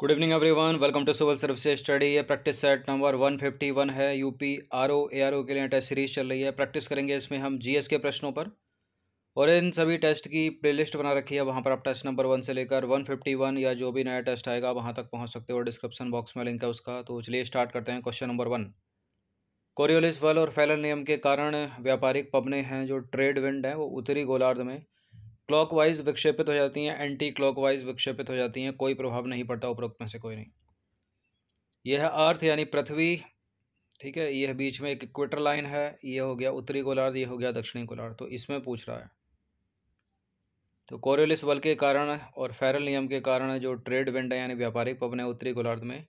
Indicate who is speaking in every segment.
Speaker 1: Good evening everyone welcome to civil services study ये practice set number 151 है. UP R O A R O के लिए test series चल रही है. प्रैक्टिस करेंगे इसमें हम जीएस के प्रश्नों पर. और इन सभी टेस्ट की प्लेलिस्ट बना रखी है. वहाँ पर आप टेस्ट नंबर वन से लेकर 151 या जो भी नया टेस्ट आएगा वहाँ तक पहुँच सकते हो. डिस्क्रिप्शन बॉक्स में लिंक है उसका. तो चलिए स्टार्ट करते हैं क्वेश्चन नंबर वन कोरियोलिस बल और फैलन नियम के कारण व्यापारिक पबने हैं जो ट्रेड विंड हैं, वो उत्तरी गोलार्ध में. क्लॉकवाइज विक्षेपित हो जाती हैं एंटी क्लॉकवाइज विक्षेपित हो जाती हैं, कोई प्रभाव नहीं पड़ता उपरोक्त में से कोई नहीं। यह अर्थ यानी पृथ्वी, ठीक है, यह बीच में एक इक्वेटर लाइन है, यह हो गया उत्तरी गोलार्ध, यह हो गया दक्षिणी गोलार्ध तो इसमें पूछ रहा है। तो कोरियोलिस बल के कारण और फेरल नियम के कारण जो ट्रेड विंड है यानी व्यापारिक पवन है उत्तरी गोलार्ध में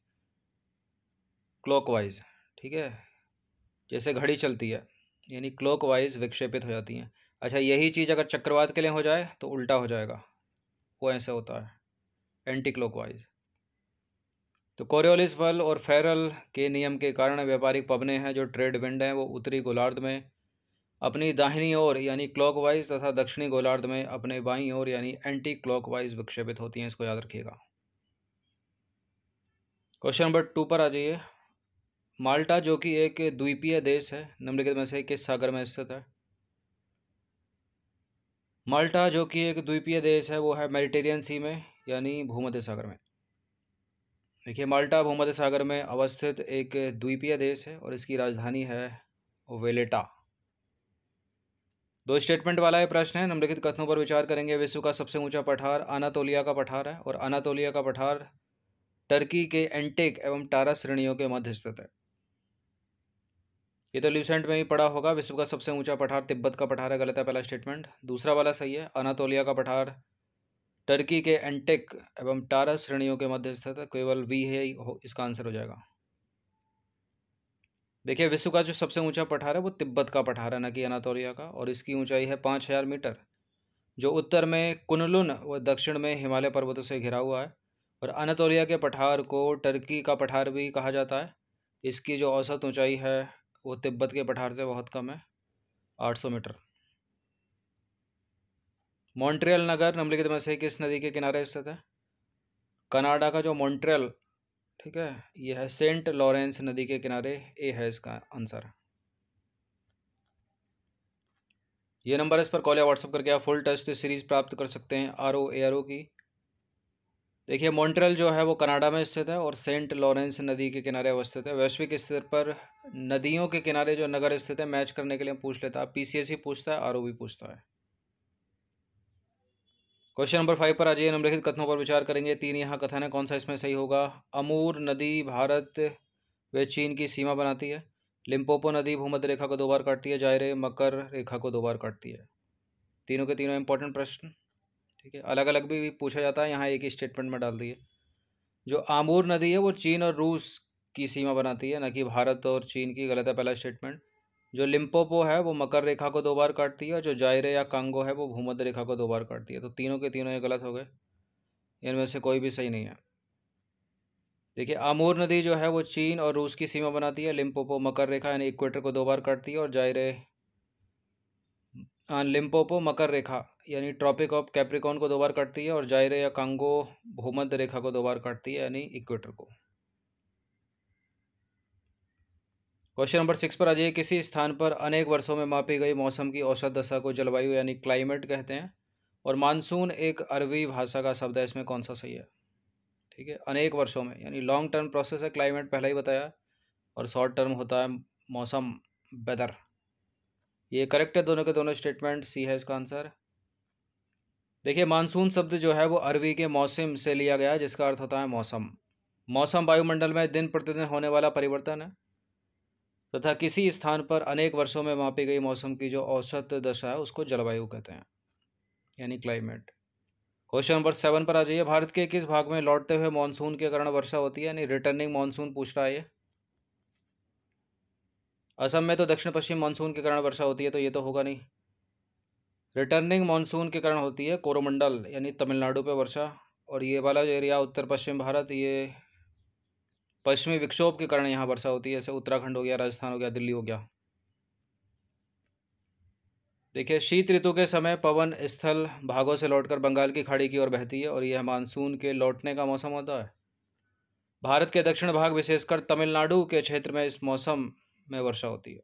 Speaker 1: क्लॉकवाइज ठीक है, जैसे घड़ी चलती है, यानी क्लॉकवाइज विक्षेपित हो जाती हैं। अच्छा यही चीज़ अगर चक्रवात के लिए हो जाए तो उल्टा हो जाएगा। वो ऐसे होता है एंटी क्लॉकवाइज तो कोरियोलिस बल और फेरल के नियम के कारण व्यापारिक पबने हैं, जो ट्रेड विंड हैं, वो उत्तरी गोलार्ध में, अपनी दाहिनी ओर, यानी क्लॉकवाइज तथा दक्षिणी गोलार्ध में, अपने बाईं ओर, यानी एंटी क्लॉकवाइज विक्षेपित होती हैं, इसको याद रखिएगा। क्वेश्चन नंबर टू पर आ जाइए। माल्टा, जो कि एक द्वीपीय देश है, निम्नलिखित में से किस सागर में स्थित है? माल्टा, जो कि एक द्वीपीय देश है, वो है मेडिटेरियन सी में, यानी भूमध्य सागर में। देखिए, माल्टा भूमध्य सागर में अवस्थित एक द्वीपीय देश है और इसकी राजधानी है वेलेटा। दो स्टेटमेंट वाला ये प्रश्न है, निम्नलिखित कथनों पर विचार करेंगे। विश्व का सबसे ऊँचा पठार अनातोलिया का पठार है, और अनातोलिया का पठार टर्की के एंटेक एवं टारा श्रेणियों के मध्य स्थित है। ये तो ल्यूसेंट में ही पड़ा होगा। विश्व का सबसे ऊँचा पठार तिब्बत का पठार है, गलत है पहला स्टेटमेंट दूसरा वाला सही है, अनातोलिया का पठार। टर्की के एंटेक एवं टारा श्रेणियों के मध्य स्थित है केवल वी है, इसका आंसर हो जाएगा। देखिए, विश्व का जो सबसे ऊँचा पठार है, वो तिब्बत का पठार है, न कि अनातोलिया का, और इसकी ऊंचाई है पाँच हज़ार मीटर, जो उत्तर में कुनलुन व दक्षिण में हिमालय पर्वतों से घिरा हुआ है, और अनातोलिया के पठार को टर्की का पठार भी कहा जाता है। इसकी जो औसत ऊंचाई है वो तिब्बत के पठार से बहुत कम है, आठ सौ मीटर। मॉन्ट्रियल नगर निम्नलिखित में से किस नदी के किनारे स्थित है? कनाडा का जो मॉन्ट्रियल, ठीक है, यह है सेंट लॉरेंस नदी के किनारे, ए है इसका आंसर। ये नंबर इस पर कॉल या व्हाट्सअप करके आप फुल टेस्ट सीरीज़ प्राप्त कर सकते हैं, आर ओ ए आर ओ की। देखिए, मॉन्ट्रियल जो है वो कनाडा में स्थित है और सेंट लॉरेंस नदी के किनारे अवस्थित है। वैश्विक स्तर पर नदियों के किनारे जो नगर स्थित है, मैच करने के लिए पूछ लेता है। पीसीएससी पूछता है आर भी पूछता है। क्वेश्चन नंबर फाइव पर आ जाइए निम्नलिखित कथनों पर विचार करेंगे। तीन यहाँ कथन है। कौन सा इसमें सही होगा? अमूर नदी भारत व चीन की सीमा बनाती है। लिम्पोपो नदी भूमध्य रेखा को दो बार काटती है। जायरे मकर रेखा को दो बार काटती है। तीनों के तीनों इंपॉर्टेंट प्रश्न। ठीक है? अलग अलग भी पूछा जाता है, यहाँ एक ही स्टेटमेंट में डाल दिए। जो आमूर नदी है, वो चीन और रूस की सीमा बनाती है, न कि भारत और चीन की, गलत है पहला स्टेटमेंट जो लिम्पोपो है, वो मकर रेखा को दो बार काटती है, और जो जायरे या कांगो है, वो भूमध्य रेखा को दो बार काटती है। तो तीनों के तीनों ये गलत हो गए। इनमें से कोई भी सही नहीं है। देखिए, आमूर नदी जो है, वो चीन और रूस की सीमा बनाती है, लिम्पोपो मकर रेखा यानी इक्वेटर को दो बार काटती है, और जायरे लिम्पोपो मकर रेखा, यानी ट्रॉपिक ऑफ़ कैप्रिकॉन को दो बार काटती है और जायरे या कांगो भूमध्य रेखा को दो बार काटती है, यानी इक्वेटर को। क्वेश्चन नंबर सिक्स पर आ जाइए। किसी स्थान पर अनेक वर्षों में मापी गई मौसम की औसत दशा को जलवायु, यानी क्लाइमेट कहते हैं। और मानसून एक अरबी भाषा का शब्द है, इसमें कौन सा सही है? ठीक है, अनेक वर्षों में, यानी लॉन्ग टर्म प्रोसेस है, क्लाइमेट पहले ही बताया। और शॉर्ट टर्म होता है मौसम, वेदर। ये करेक्ट है, दोनों के दोनों स्टेटमेंट सी है इसका आंसर देखिए, मानसून शब्द जो है वो अरबी के मौसम से लिया गया है, जिसका अर्थ होता है मौसम. मौसम वायुमंडल में दिन प्रतिदिन होने वाला परिवर्तन है, तथा तो किसी स्थान पर अनेक वर्षों में मापी गई मौसम की जो औसत दशा है, उसको जलवायु कहते हैं, यानी क्लाइमेट क्वेश्चन नंबर सेवन पर आ जाइए. भारत के किस भाग में लौटते हुए मानसून के कारण वर्षा होती है, यानी रिटर्निंग मानसून पूछ रहा है ये. असम में तो दक्षिण पश्चिम मानसून के कारण वर्षा होती है तो ये तो होगा नहीं। रिटर्निंग मानसून के कारण होती है कोरोमंडल, यानी तमिलनाडु पे वर्षा, और ये वाला जो एरिया उत्तर पश्चिम भारत, ये पश्चिमी विक्षोभ के कारण यहाँ वर्षा होती है, जैसे उत्तराखंड हो गया, राजस्थान हो गया, दिल्ली हो गया। देखिए, शीत ऋतु के समय पवन स्थल भागों से लौटकर बंगाल की खाड़ी की ओर बहती है, और यह मानसून के लौटने का मौसम होता है। भारत के दक्षिण भाग, विशेषकर तमिलनाडु के क्षेत्र में इस मौसम में वर्षा होती है।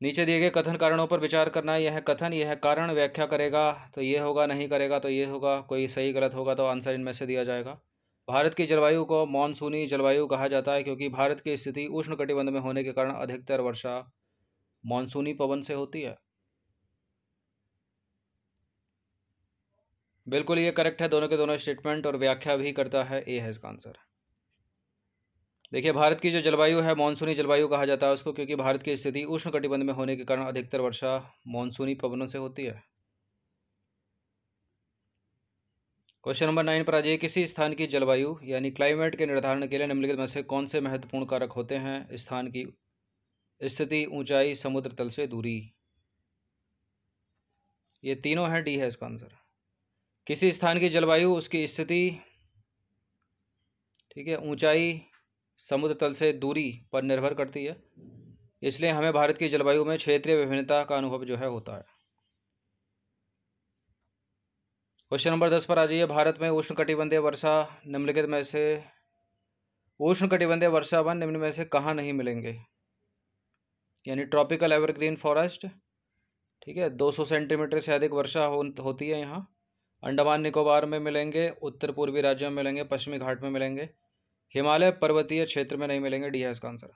Speaker 1: नीचे दिए गए कथन कारणों पर विचार करना, यह कथन, यह कारण व्याख्या करेगा तो ये होगा, नहीं करेगा तो ये होगा, कोई सही गलत होगा तो आंसर इनमें से दिया जाएगा। भारत की जलवायु को मानसूनी जलवायु कहा जाता है, क्योंकि भारत की स्थिति उष्ण कटिबंध में होने के कारण अधिकतर वर्षा मानसूनी पवन से होती है। बिल्कुल ये करेक्ट है, दोनों के दोनों स्टेटमेंट और व्याख्या भी करता है, ए है इसका आंसर। देखिए, भारत की जो जलवायु है, मानसूनी जलवायु कहा जाता है उसको, क्योंकि भारत की स्थिति उष्ण कटिबंध में होने के कारण अधिकतर वर्षा मानसूनी पवनों से होती है। क्वेश्चन नंबर नाइन पर आ जाइए, किसी स्थान की जलवायु, यानी क्लाइमेट के निर्धारण के लिए निम्नलिखित में से कौन से महत्वपूर्ण कारक होते हैं? स्थान की स्थिति, ऊंचाई, समुद्र तल से दूरी। ये तीनों हैं, डी है इसका आंसर। किसी स्थान की जलवायु, उसकी स्थिति, ठीक है, ऊंचाई समुद्र तल से दूरी पर निर्भर करती है। इसलिए हमें भारत की जलवायु में क्षेत्रीय विभिन्नता का अनुभव जो है होता है। क्वेश्चन नंबर दस पर आ जाइए। भारत में उष्ण कटिबंधीय वर्षा निम्नलिखित में से उष्ण कटिबंधीय वर्षा वन निम्न में से कहाँ नहीं मिलेंगे? यानी ट्रॉपिकल एवरग्रीन फॉरेस्ट ठीक है 200 सेंटीमीटर से अधिक वर्षा हो, होती है यहाँ। अंडमान निकोबार में मिलेंगे उत्तर पूर्वी राज्यों में मिलेंगे पश्चिमी घाट में मिलेंगे। हिमालय पर्वतीय क्षेत्र में नहीं मिलेंगे डी है इसका आंसर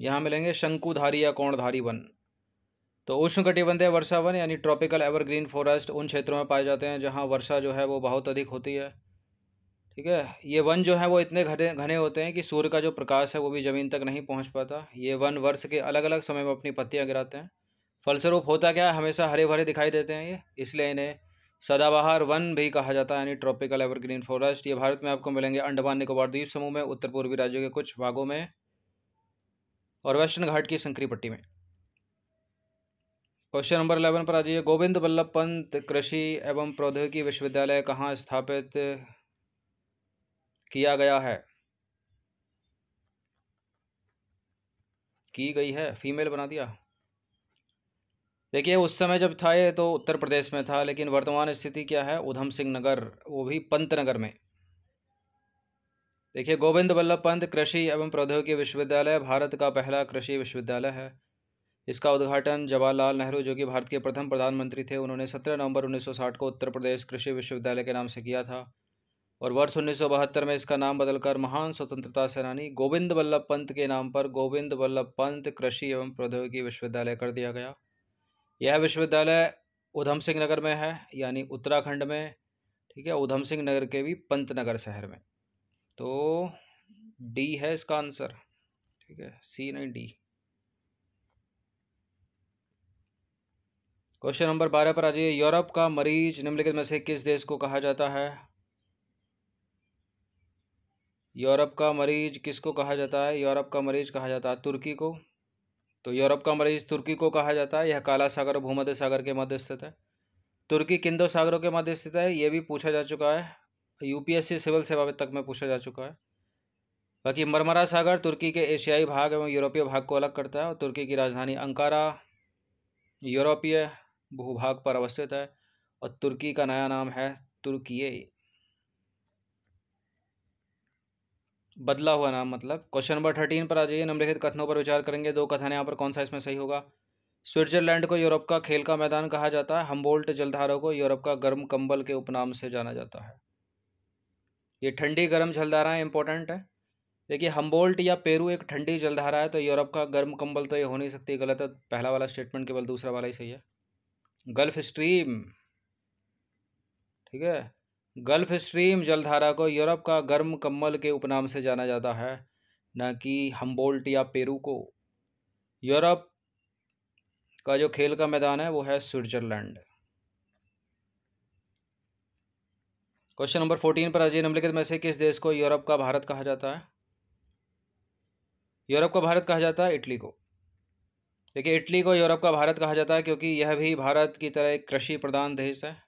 Speaker 1: यहाँ मिलेंगे शंकुधारी या कोणधारी वन. तो उष्ण कटिबंधीय वर्षा वन यानी ट्रॉपिकल एवरग्रीन फॉरेस्ट उन क्षेत्रों में पाए जाते हैं जहाँ वर्षा जो है वो बहुत अधिक होती है. ठीक है? ये वन जो है वो इतने घने घने होते हैं कि सूर्य का जो प्रकाश है वो भी ज़मीन तक नहीं पहुँच पाता. ये वन वर्ष के अलग अलग समय में अपनी पत्तियाँ गिराते हैं. फलस्वरूप होता क्या है? हमेशा हरे भरे दिखाई देते हैं ये, इसलिए इन्हें सदाबहार वन भी कहा जाता है, यानी ट्रॉपिकल एवरग्रीन फॉरेस्ट ये भारत में आपको मिलेंगे अंडमान, निकोबार द्वीप समूह में, उत्तर पूर्वी राज्यों के कुछ भागों में और वेस्टर्न घाट की संकरी पट्टी में। क्वेश्चन नंबर इलेवन पर आ जाइए। गोविंद वल्लभ पंत कृषि एवं प्रौद्योगिकी विश्वविद्यालय कहाँ स्थापित किया गया है? की गई है? फीमेल बना दिया। देखिए, उस समय जब था ये तो उत्तर प्रदेश में था, लेकिन वर्तमान स्थिति क्या है? उधम सिंह नगर, वो भी पंत नगर में। देखिए, गोविंद वल्लभ पंत कृषि एवं प्रौद्योगिकी विश्वविद्यालय, भारत का पहला कृषि विश्वविद्यालय है। इसका उद्घाटन जवाहरलाल नेहरू, जो कि भारत के प्रथम प्रधानमंत्री थे, उन्होंने 17 नवंबर 1960 को उत्तर प्रदेश कृषि विश्वविद्यालय के नाम से किया था। और वर्ष उन्नीस सौ बहत्तर में इसका नाम बदलकर महान स्वतंत्रता सेनानी गोविंद वल्लभ पंत के नाम पर गोविंद वल्लभ पंत कृषि एवं प्रौद्योगिकी विश्वविद्यालय कर दिया गया। यह विश्वविद्यालय उधम सिंह नगर में है, यानी उत्तराखंड में, ठीक है उधम सिंह नगर के भी पंतनगर शहर में। तो डी है इसका आंसर ठीक है सी नहीं डी क्वेश्चन नंबर बारह पर आ जाइए यूरोप का मरीज़ निम्नलिखित में से किस देश को कहा जाता है? यूरोप का मरीज़ किसको कहा जाता है? यूरोप का मरीज़ कहा जाता है तुर्की को। तो यूरोप का मरीज़ तुर्की को कहा जाता है। यह काला सागर और भूमध्य सागर के मध्य स्थित है। तुर्की किन दो सागरों के मध्य स्थित है। ये भी पूछा जा चुका है। यूपीएससी सिविल सेवा तक में पूछा जा चुका है। बाकी मरमरा सागर तुर्की के एशियाई भाग एवं यूरोपीय भाग को अलग करता है और तुर्की की राजधानी अंकारा, यूरोपीय भूभाग पर अवस्थित है और तुर्की का नया नाम है तुर्कीय। बदला हुआ नाम मतलब क्वेश्चन नंबर थर्टीन पर आ जाइए। निम्नलिखित कथनों पर विचार करेंगे। दो कथन यहाँ पर कौन सा इसमें सही होगा? स्विट्जरलैंड को यूरोप का खेल का मैदान कहा जाता है। हम्बोल्ट जलधारों को यूरोप का गर्म कंबल के उपनाम से जाना जाता है। ये ठंडी गर्म जलधाराएँ इंपॉर्टेंट है। देखिए हम्बोल्ट या पेरू एक ठंडी जलधारा है तो यूरोप का गर्म कंबल तो ये हो नहीं सकती, गलत है। पहला वाला स्टेटमेंट केवल दूसरा वाला ही सही है। गल्फ स्ट्रीम ठीक है? गल्फ स्ट्रीम जलधारा को यूरोप का गर्म कम्बल के उपनाम से जाना जाता है, न कि हम्बोल्ट या पेरू को। यूरोप का जो खेल का मैदान है, वो है स्विट्जरलैंड। क्वेश्चन नंबर फोर्टीन पर अजय निम्नलिखित में से किस देश को यूरोप का भारत कहा जाता है? यूरोप का भारत कहा जाता है इटली को। देखिए, इटली को यूरोप का भारत कहा जाता है क्योंकि यह भी भारत की तरह एक कृषि प्रधान देश है,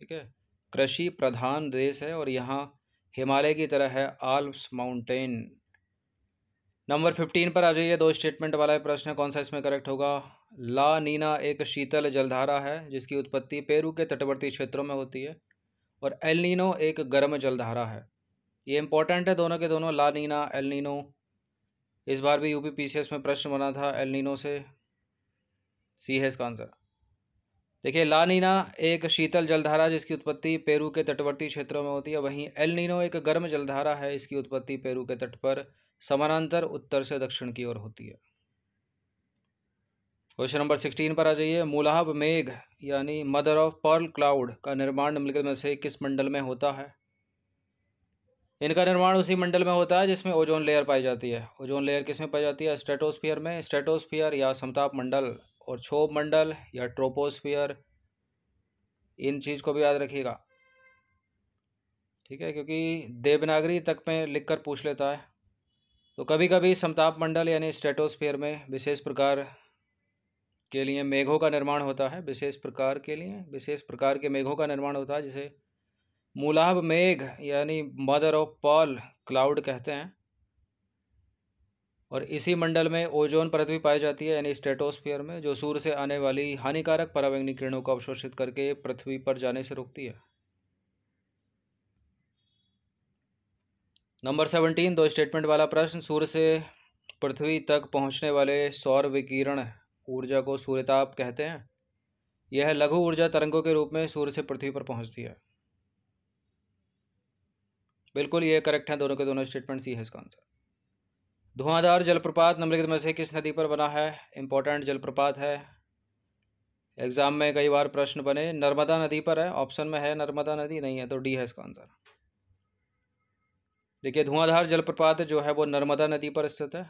Speaker 1: ठीक है? कृषि प्रधान देश है और यहाँ हिमालय की तरह है आल्प्स माउंटेन। नंबर फिफ्टीन पर आ जाइए, दो स्टेटमेंट वाला प्रश्न कौन सा इसमें करेक्ट होगा? ला नीना एक शीतल जलधारा है, जिसकी उत्पत्ति पेरू के तटवर्ती क्षेत्रों में होती है, और एल नीनो एक गर्म जलधारा है। ये इंपॉर्टेंट है, दोनों के दोनों, ला नीना, एल नीनो। इस बार भी यूपी पीसीएस में प्रश्न बना था, एल नीनो से। सी है इसका आंसर देखिए, ला नीना एक शीतल जलधारा जिसकी उत्पत्ति पेरू के तटवर्ती क्षेत्रों में होती है, वहीं एल नीनो एक गर्म जलधारा है, इसकी उत्पत्ति पेरू के तट पर समानांतर उत्तर से दक्षिण की ओर होती है। क्वेश्चन नंबर सिक्सटीन पर आ जाइए। मूलाभ मेघ, यानी मदर ऑफ़ पर्ल क्लाउड, का निर्माण निम्नलिखित में से किस मंडल में होता है? इनका निर्माण उसी मंडल में होता है, जिसमें ओजोन लेयर पाई जाती है। ओजोन लेयर किसमें पाई जाती है? स्टेटोस्फियर में। स्टेटोस्फियर या समताप मंडल। और क्षोभ मंडल या ट्रोपोस्फियर, इन चीज़ को भी याद रखिएगा। ठीक है? क्योंकि देवनागरी तक में लिखकर पूछ लेता है। तो कभी कभी समताप मंडल यानी स्टेटोस्फियर में विशेष प्रकार के लिए मेघों का निर्माण होता है। विशेष प्रकार के लिए, विशेष प्रकार के मेघों का निर्माण होता है, जिसे मूलाभ मेघ यानी मदर ऑफ़ पॉल क्लाउड कहते हैं। और इसी मंडल में ओजोन परत भी पाई जाती है, यानी स्टेटोस्फियर में, जो सूर्य से आने वाली हानिकारक परावैंगनी किरणों को अवशोषित करके पृथ्वी पर जाने से रोकती है। नंबर सेवनटीन दो स्टेटमेंट वाला प्रश्न, सूर्य से पृथ्वी तक पहुँचने वाले सौर विकिरण ऊर्जा को सूर्यताप कहते हैं। यह लघु ऊर्जा तरंगों के रूप में सूर्य से पृथ्वी पर पहुँचती है। बिल्कुल, ये करेक्ट है, दोनों के दोनों स्टेटमेंट सी है इसका आंसर धुआंधार जलप्रपात निम्नलिखित में से किस नदी पर बना है? इंपॉर्टेंट जलप्रपात है। एग्ज़ाम में कई बार प्रश्न बने, नर्मदा नदी पर है? ऑप्शन में है नर्मदा नदी, नहीं है तो डी है इसका आंसर देखिए, धुआंधार जलप्रपात जो है वो नर्मदा नदी पर स्थित है।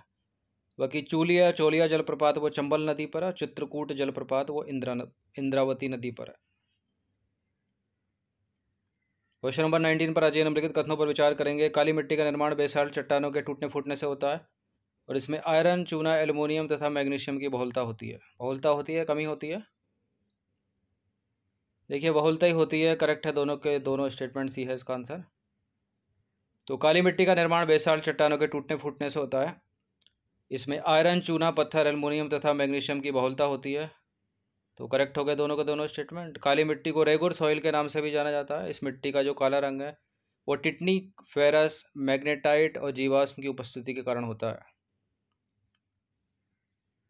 Speaker 1: बाकी चूलिया, चोलिया जलप्रपात वो चंबल नदी पर है, चित्रकूट जलप्रपात वो इंद्रा इंद्रावती नदी पर है। क्वेश्चन नंबर नाइनटीन पर अजय निम्नलिखित कथनों पर विचार करेंगे। काली मिट्टी का निर्माण बेसाल्ट चट्टानों के टूटने फूटने से होता है। और इसमें आयरन, चूना, एल्युमिनियम तथा मैग्नीशियम की बहुलता होती है। बहुलता होती है, कमी होती है? देखिए, बहुलता ही होती है, करेक्ट है दोनों के, दोनों स्टेटमेंट सी है इसका आंसर तो काली मिट्टी का निर्माण बेसाल चट्टानों के टूटने फूटने से होता है। इसमें आयरन, चूना, पत्थर, एल्युमिनियम तथा मैग्नीशियम की बहुलता होती है। तो करेक्ट हो गए दोनों के दोनों स्टेटमेंट काली मिट्टी को रेगुर सॉइल के नाम से भी जाना जाता है। इस मिट्टी का जो काला रंग है, वो टिटनी फेरस मैग्नेटाइट और जीवाश्म की उपस्थिति के कारण होता है।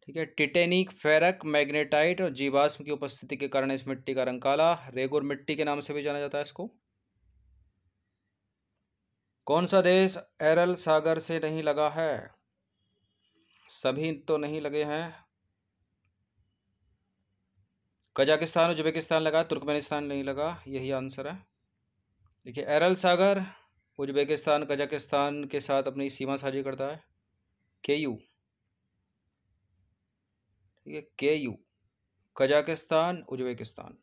Speaker 1: ठीक है टिटेनिक फेरक मैग्नेटाइट और जीवाश्म की उपस्थिति के कारण इस मिट्टी का रंग काला। रेगुर मिट्टी के नाम से भी जाना जाता है इसको। कौन सा देश एरल सागर से नहीं लगा है? सभी तो नहीं लगे हैं। कजाकिस्तान उज्बेकिस्तान लगा, तुर्कमेनिस्तान नहीं लगा, यही आंसर है। देखिए, एरल सागर उज्बेकिस्तान, कजाकिस्तान के साथ अपनी सीमा साझी करता है। के यू ठीक है, K U, Kazakhstan, Uzbekistan.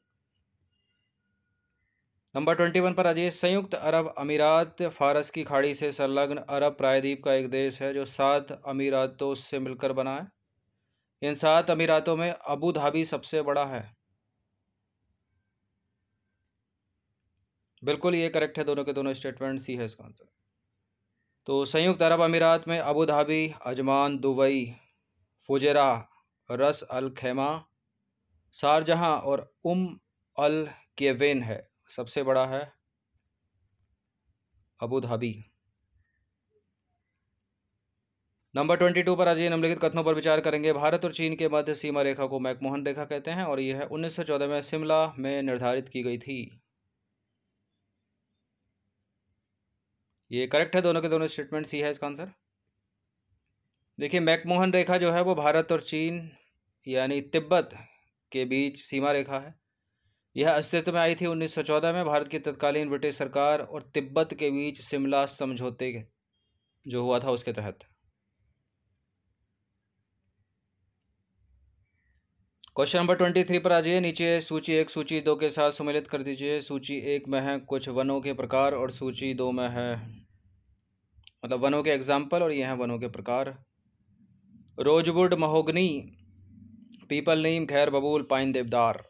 Speaker 1: Number twenty one पर अजय संयुक्त अरब अमीरात फारस की खाड़ी से संलग्न अरब प्रायद्वीप का एक देश है, जो सात अमीरातों से मिलकर बना है। इन सात अमीरातों में अबू धाबी सबसे बड़ा है। बिल्कुल ये करेक्ट है, दोनों के दोनों स्टेटमेंट सी है इसका आंसर। तो संयुक्त अरब अमीरात में Abu Dhabi, Ajman, Dubai, Fujairah Ras Al Khaimah, Sharjah और उम अल केवेन है। सबसे बड़ा है Abu Dhabi. Number twenty two पर आज ये निम्नलिखित कथनों पर विचार करेंगे। भारत और चीन के मध्य सीमा रेखा को मैकमोहन रेखा कहते हैं और यह उन्नीस सौ चौदह में शिमला में निर्धारित की गई थी। ये करेक्ट है? दोनों के दोनों स्टेटमेंट सी है इसका आंसर देखिए, मैकमोहन रेखा जो है, वो भारत और चीन, यानी तिब्बत के बीच सीमा रेखा है। यह अस्तित्व में आई थी 1914 में, भारत की तत्कालीन ब्रिटिश सरकार और तिब्बत के बीच शिमला समझौते जो हुआ था उसके तहत। क्वेश्चन नंबर ट्वेंटी थ्री पर आ जाइए, नीचे सूची एक, सूची दो के साथ सम्मिलित कर दीजिए। सूची एक में है कुछ वनों के प्रकार और सूची दो में है मतलब वनों के एग्ज़ाम्पल और ये हैं वनों के प्रकार। रोजवुड महोगनी, पीपल नीम, खैर बबूल, पाइन देवदार।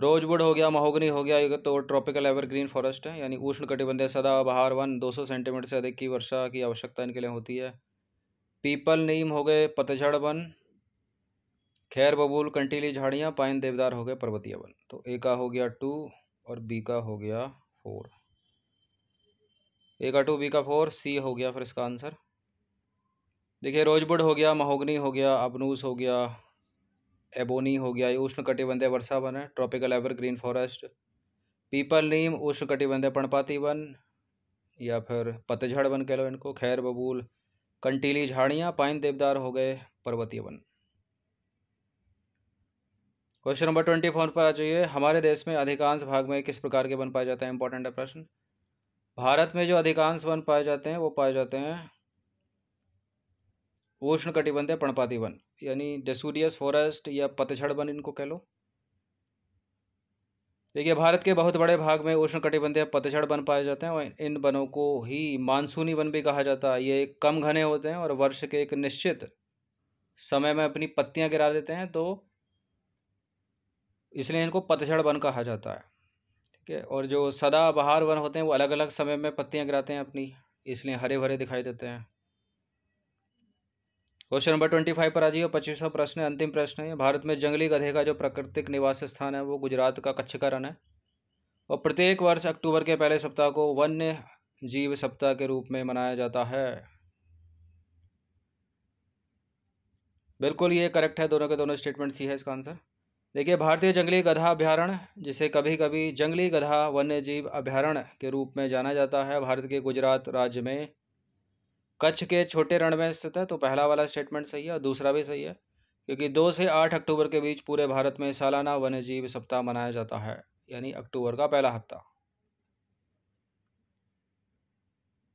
Speaker 1: रोजवुड हो गया, महोगनी हो गया, ये तो ट्रॉपिकल एवरग्रीन फॉरेस्ट है, यानी उष्ण कटिबंधीय सदा, बहार वन 200 सेंटीमीटर से अधिक की वर्षा की आवश्यकता इनके लिए होती है। पीपल नीम हो गए, पतझड़ वन, खैर बबूल, कंटीली झाड़ियाँ, पाइन देवदार हो गए, पर्वतीय वन। तो ए का हो गया टू और बी का हो गया फोर। ए का टू, बी का फोर, सी हो गया फिर इसका आंसर। देखिए, रोजबुड हो गया, महोगनी हो गया अबनूस हो गया, एबोनी हो गया, ये उष्ण कटिबंधीय वर्षा वन है। ट्रॉपिकल एवर ग्रीन फॉरेस्ट, पीपल नीम उष्ण कटिबंधीय पर्णपाती वन, या फिर पतझड़ वन कह लो इनको, खैर बबूल, कंटीली झाड़ियाँ, पाइन देवदार हो गए, पर्वतीय वन। क्वेश्चन नंबर ट्वेंटी फोर पर आ जाइए। हमारे देश में अधिकांश भाग में किस प्रकार के वन पाए जाते हैं? इंपॉर्टेंट है प्रश्न। भारत में जो अधिकांश वन पाए जाते हैं, वो पाए जाते हैं उष्ण कटिबंधीय पर्णपाती वन, यानी डेसूडियस फॉरेस्ट या पतझड़ वन इनको कह लो। देखिए, भारत के बहुत बड़े भाग में उष्ण कटिबंधीय पतझड़ वन पाए जाते हैं और इन वनों को ही मानसूनी वन भी कहा जाता है। ये कम घने होते हैं और वर्ष के एक निश्चित समय में अपनी पत्तियाँ गिरा देते हैं तो इसलिए इनको पतझड़ वन कहा जाता है। ठीक है, और जो सदाबहार वन होते हैं, वो अलग अलग समय में पत्तियाँ गिराते हैं अपनी, इसलिए हरे भरे दिखाई देते हैं। क्वेश्चन नंबर ट्वेंटी फाइव पर आ जाइए। पच्चीसवा प्रश्न अंतिम प्रश्न है। भारत में जंगली गधे का जो प्राकृतिक निवास स्थान है, वो गुजरात का कच्छ का रन है। और प्रत्येक वर्ष अक्टूबर के पहले सप्ताह को वन्य जीव सप्ताह के रूप में मनाया जाता है। बिल्कुल ये करेक्ट है, दोनों के दोनों स्टेटमेंट सी है इसका आंसर देखिए, भारतीय जंगली गधा अभ्यारण्य, जिसे कभी कभी जंगली गधा वन्य जीव अभ्यारण्य के रूप में जाना जाता है, भारत के गुजरात राज्य में कच्छ के छोटे रण में स्थित है तो पहला वाला स्टेटमेंट सही है और दूसरा भी सही है, क्योंकि दो से आठ अक्टूबर के बीच पूरे भारत में सालाना वन्य जीव सप्ताह मनाया जाता है, यानी अक्टूबर का पहला हफ़्ता।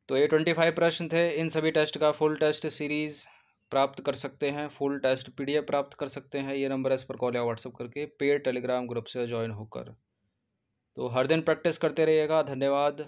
Speaker 1: तो ये ट्वेंटी फाइव प्रश्न थे, इन सभी टेस्ट का फुल टेस्ट सीरीज़ प्राप्त कर सकते हैं फुल टेस्ट पीडीएफ प्राप्त कर सकते हैं, ये नंबर इस पर कॉल या व्हाट्सअप करके पेड टेलीग्राम ग्रुप से ज्वाइन होकर। तो हर दिन प्रैक्टिस करते रहिएगा, धन्यवाद।